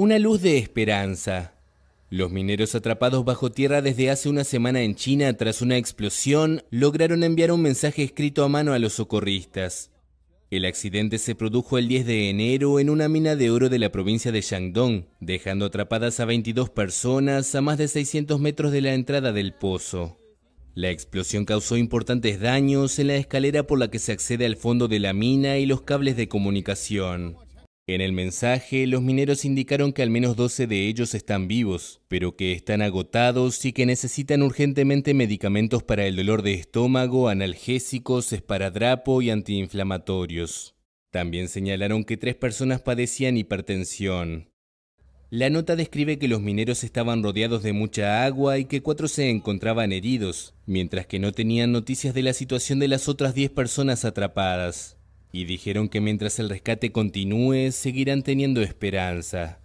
Una luz de esperanza. Los mineros atrapados bajo tierra desde hace una semana en China tras una explosión lograron enviar un mensaje escrito a mano a los socorristas. El accidente se produjo el 10 de enero en una mina de oro de la provincia de Shandong, dejando atrapadas a 22 personas a más de 600 metros de la entrada del pozo. La explosión causó importantes daños en la escalera por la que se accede al fondo de la mina y los cables de comunicación. En el mensaje, los mineros indicaron que al menos 12 de ellos están vivos, pero que están agotados y que necesitan urgentemente medicamentos para el dolor de estómago, analgésicos, esparadrapo y antiinflamatorios. También señalaron que tres personas padecían hipertensión. La nota describe que los mineros estaban rodeados de mucha agua y que cuatro se encontraban heridos, mientras que no tenían noticias de la situación de las otras 10 personas atrapadas y dijeron que mientras el rescate continúe seguirán teniendo esperanza.